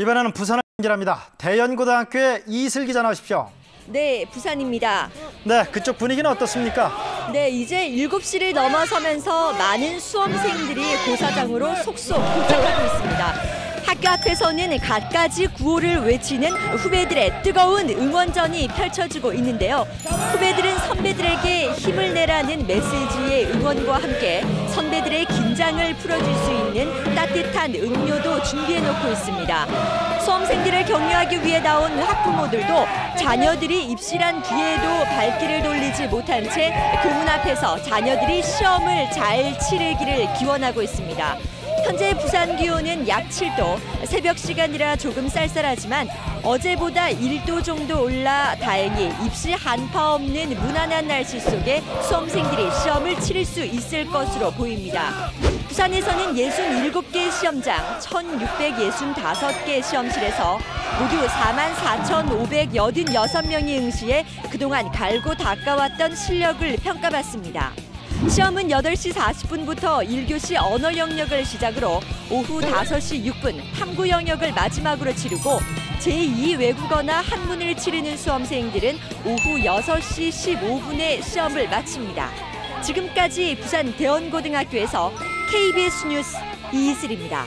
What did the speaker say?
이번에는 부산을 연결합니다. 대연고등학교의 이슬 기자 나오십시오. 네, 부산입니다. 네, 그쪽 분위기는 어떻습니까? 네, 이제 7시를 넘어서면서 많은 수험생들이 고사장으로 속속 도착하고 있습니다. 학교 앞에서는 갖가지 구호를 외치는 후배들의 뜨거운 응원전이 펼쳐지고 있는데요. 후배들은 선배들에게 내라는 메시지의 응원과 함께 선배들의 긴장을 풀어줄 수 있는 따뜻한 음료도 준비해 놓고 있습니다. 수험생들을 격려하기 위해 나온 학부모들도 자녀들이 입실한 뒤에도 발길을 돌리지 못한 채 교문 앞에서 자녀들이 시험을 잘 치르기를 기원하고 있습니다. 현재 부산 기온은 약 7도, 새벽 시간이라 조금 쌀쌀하지만 어제보다 1도 정도 올라 다행히 입시 한파 없는 무난한 날씨 속에 수험생들이 시험을 치를 수 있을 것으로 보입니다. 부산에서는 67개 시험장, 1,665개 시험실에서 모두 44,586명이 응시해 그동안 갈고 닦아왔던 실력을 평가받습니다. 시험은 8시 40분부터 1교시 언어 영역을 시작으로 오후 5시 6분 탐구 영역을 마지막으로 치르고 제2 외국어나 한문을 치르는 수험생들은 오후 6시 15분에 시험을 마칩니다. 지금까지 부산 대원고등학교에서 KBS 뉴스 이슬입니다.